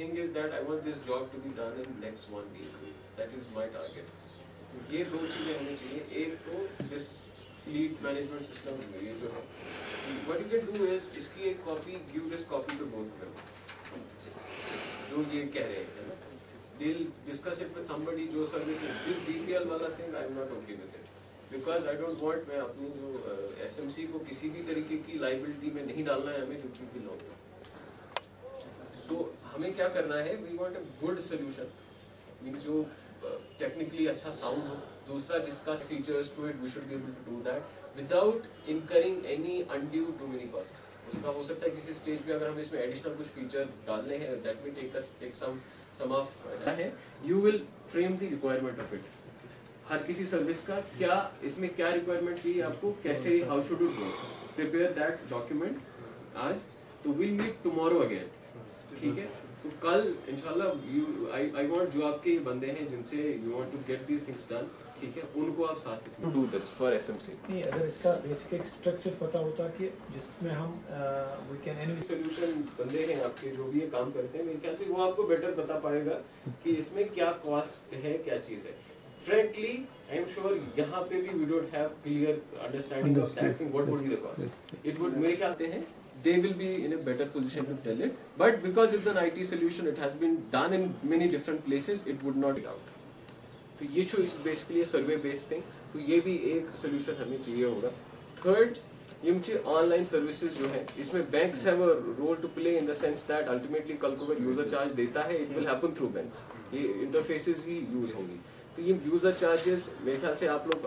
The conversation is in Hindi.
thing is that I want this job to be done in next one week. That is my target. ये दो चीज़ें होनी चाहिए। एक तो दिस फ्लीट मैनेजमेंट सिस्टम ये जो है। What you can do is इसकी एक copy give this copy to both में जो ये कह रहे हैं ना? They'll discuss it with somebody जो सर्विस दिस बीपीएल वाला thing I am not okay with it because I don't want मैं अपनी जो uh, को किसी भी तरीके की लाइबिलिटी में नहीं डालना है। हमें जो भी लॉन्ग हमें क्या करना है? We want a good solution means जो टेक्निकली uh, अच्छा साउंड हो दूसरा जिसका features to it we should be able to do that without incurring any undue too many cost उसका हो सकता है किसी स्टेज पे अगर हम इसमें एडिशनल कुछ फीचर डालने हैं that will take us take some some of है? You will frame the requirement of it हर किसी सर्विस का क्या इसमें क्या रिक्वायरमेंट चाहिए आपको? कैसे how should you do prepare that document आज तो विल मीट टुमारो अगेन ठीक है? तो कल इंशाल्लाह यू आई आई वांट जो आपके बंदे हैं जिनसे you want to get these things done ठीक है उनको आप साथ इसमें डू दिस फॉर एसएमसी नहीं अगर इसका बेसिक एक स्ट्रक्चर पता होता कि जिसमें हम वी कैन एनी सॉल्यूशन बंदे हैं आपके जो भी ये काम करते हैं मेरे ख्याल से वो आपको बेटर बता पाएगा कि इसमें क्या कॉस्ट है क्या चीज़ है। Frankly i am sure यहाँ पे भी we don't have clear understanding of that thing what would be the cost it would मेरे ख्याल से हैं they will be in a better position to tell it but because it's an IT solution it has been done in many different places it would not doubt. out तो ये जो इस बेसिकली सर्वे बेस्ड थिंग तो ये भी एक सोल्यूशन हमें चाहिए होगा थर्ड ये ऑनलाइन सर्विसेज़ जो है इसमें banks have a role to play in the sense that ultimately कल को अगर यूज़र चार्ज देता है it will happen through banks ये इंटरफेसेस भी यूज़ होंगी। तो ये यूज़र चार्जेस मेरे ख्याल से आप लोग